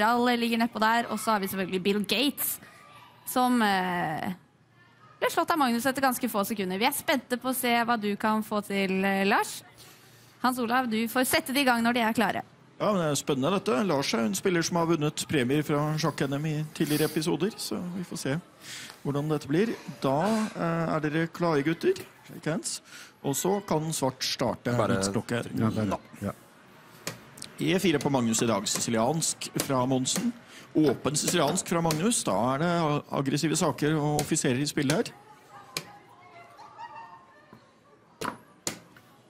Harald ligger nedpå der. Og så har vi selvfølgelig Bill Gates, som eh, ble slått av Magnus etter ganske få sekunder. Vi er spente på å se hva du kan få til, eh, Lars. Hans Olav, du får sette det i gang når de er klare. Ja, men Det er spennende, dette. Lars er en spiller som har vunnet premier fra sjakk-NM i tidligere episoder, så vi får se hvordan dette blir. Da eh, er dere klare, gutter. Shake hands. Og så kan svart starte Bare-. Ja, bare, ja. E4 på Magnus i dag. Siciliansk fra Monsen. Åpen siciliansk fra Magnus. Da er det aggressive saker og offiserer i spill her.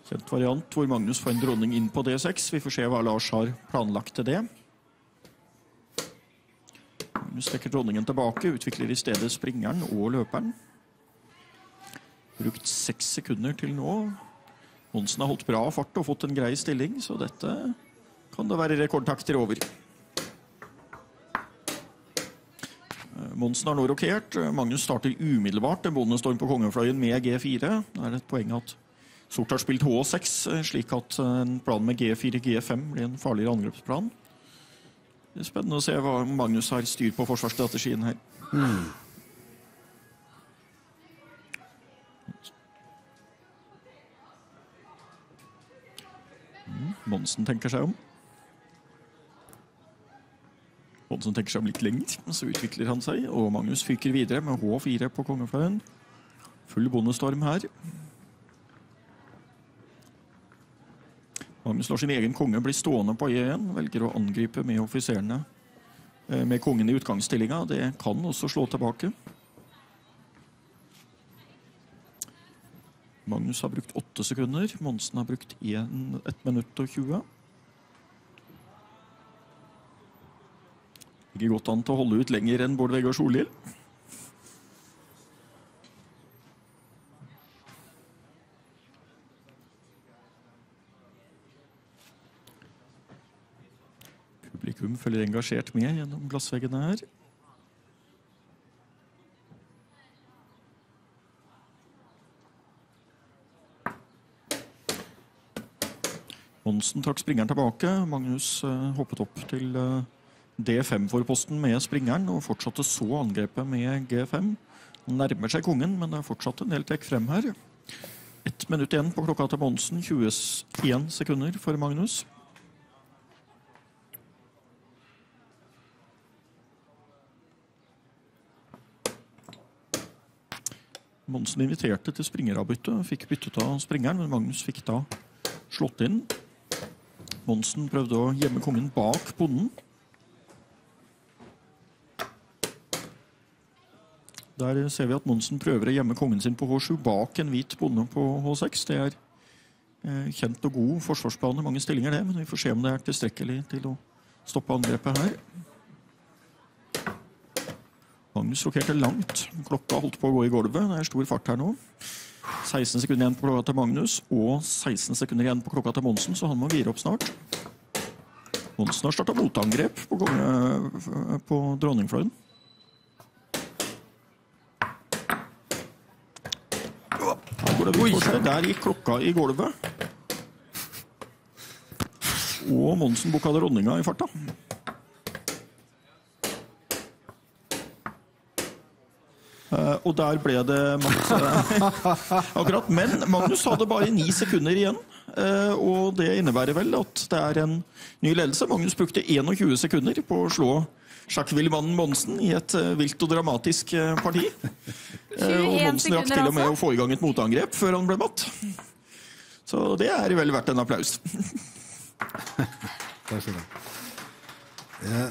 Kjent variant hvor Magnus får en dronning inn på D6. Vi får se hva Lars har planlagt til det. Magnus trekker dronningen tilbake, utvikler i stedet springeren og løperen. Brukt seks sekunder til nå. Monsen har holdt bra fart og fått en grei stilling, så dette kan det være rekordtakter over. Eh, Monsen har nå rokert. Magnus starter umiddelbart en bondestorm på kongefløyen med G4. Det er et poeng at Sort har spilt H6, eh, slik at eh, en plan med G4, G5 blir en farligere angrepsplan. Det er spennende å se hva Magnus har styr på forsvarsstrategien her. Mm, Monsen tenker seg om. Monsen tenker seg om litt lenger, så utvikler han seg. Og Magnus fyker videre med H4 på kongefløyen. Full bondestorm her. Magnus lar sin egen konge bli stående på E1. Velger å angripe med offiserene eh, med kongen i utgangsstillinga. Det kan også slå tilbake. Magnus har brukt åtte sekunder. Monsen har brukt 1 minutt og 20. Ligger godt an til å holde ut lenger enn Bård Vegar Solhjell. Publikum følger engasjert med gjennom glassveggene her. Monsen trakk springeren tilbake. Magnus eh, hoppet opp til eh, D5 for posten med springeren og fortsatte så angrepet med G5. Han nærmer seg kongen, men det er fortsatt en del trekk frem her. Ett minutt igjen på klokka til Monsen. 21 sekunder for Magnus. Monsen inviterte til springeravbytte fikk byttet av springeren, men Magnus fikk da slått inn. Monsen prøvde å gjemme kongen bak bonden. Der ser vi at Monsen prøver å gjemme kongen sin på H7 bak en hvit bonde på H6. Det er eh, kjent og god forsvarsbane, mange stillinger, det, men vi får se om det er tilstrekkelig til å stoppe angrepet her. Magnus rokerte langt. Klokka holdt på å gå i gulvet. Det er stor fart her nå. 16 sekunder igjen på klokka til Magnus og 16 sekunder igjen på klokka til Monsen, så han må gire opp snart. Monsen har starta motangrep på, konge- på dronningfløyen. For seg. Der gikk klokka i gulvet. Og Monsen bukka dronninga i farta. Eh, og der ble det masse Akkurat. Men Magnus hadde bare ni sekunder igjen. Eh, og det innebærer vel at det er en ny ledelse. Magnus brukte 21 sekunder på å slå sjakkvillmannen Monsen i et eh, vilt og dramatisk eh, parti. Og Monsen rakk til og med altså. å få i gang et motangrep før han ble matt. Så det er vel verdt en applaus. Takk skal du. Eh,